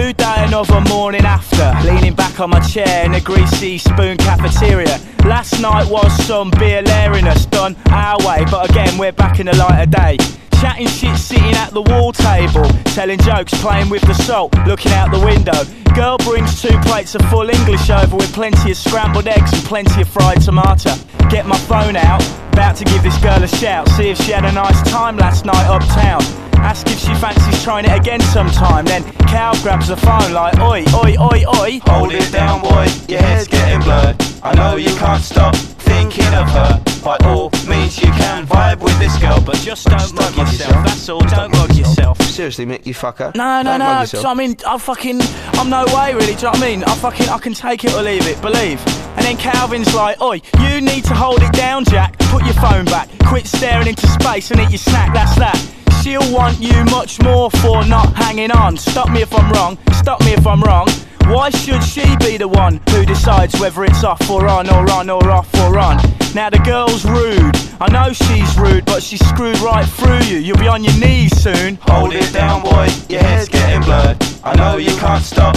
New day, another morning after. Leaning back on my chair in a greasy spoon cafeteria. Last night was some beer lariness done our way, but again, we're back in the light of day. Chatting shit sitting at the wall table, telling jokes, playing with the salt, looking out the window. Girl brings two plates of full English over with plenty of scrambled eggs and plenty of fried tomato. Get my phone out, about to give this girl a shout, see if she had a nice time last night uptown. Ask if she fancies trying it again sometime. Then Cal grabs the phone like, oi, oi, oi, oi. Hold it down, boy, your head's getting blurred. I know you can't stop thinking of her. By all means, you can vibe with this girl, but Just don't mug yourself, that's all, don't mug yourself. Seriously, Mick, you fucker. No, no, Don't no. mug I mean, I fucking, I'm no way really. Do you know what I mean? I fucking, I can take it or leave it. Believe. And then Calvin's like, "Oi, you need to hold it down, Jack. Put your phone back. Quit staring into space and eat your snack. That's that." She'll want you much more for not hanging on. Stop me if I'm wrong. Stop me if I'm wrong. Why should she be the one who decides whether it's off or on or on or off or on? Now the girl's rude. I know she's rude, but she's screwed right through you. You'll be on your knees soon. hold it down, boy, your head's getting blurred. I know you can't stop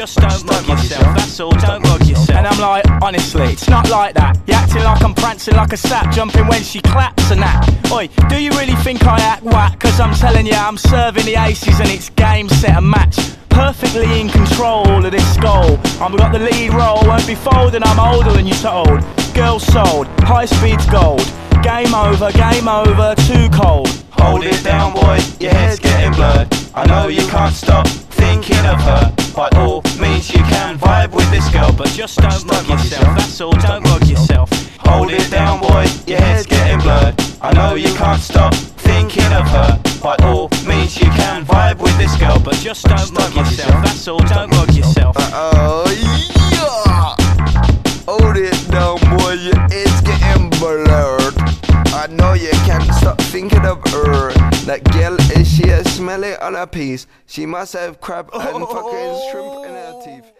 Just don't mug yourself, that's all, don't mug yourself. And I'm like, honestly, it's not like that. You're acting like I'm prancing like a sap, jumping when she claps and that. Oi, do you really think I act whack? Cause I'm telling you, I'm serving the aces and it's game, set, and match. Perfectly in control of this goal. I've got the lead role, won't be folding, I'm older than you told. Girl sold, high speed's gold. Game over, game over, too cold. Hold it down, boy, your head's getting blurred. I know you can't stop all, don't mug yourself. hold it down, boy, your head's getting blurred. I know you can't stop thinking of her. By all means, you can vibe with this girl, but Just don't mug yourself, that's all, don't mug yourself. Uh Oh, yeah! Hold it down, boy, your head's getting blurred. I know you can't stop thinking of her. That girl, is she a smelly on her piece? She must have crab and fucking shrimp in her teeth.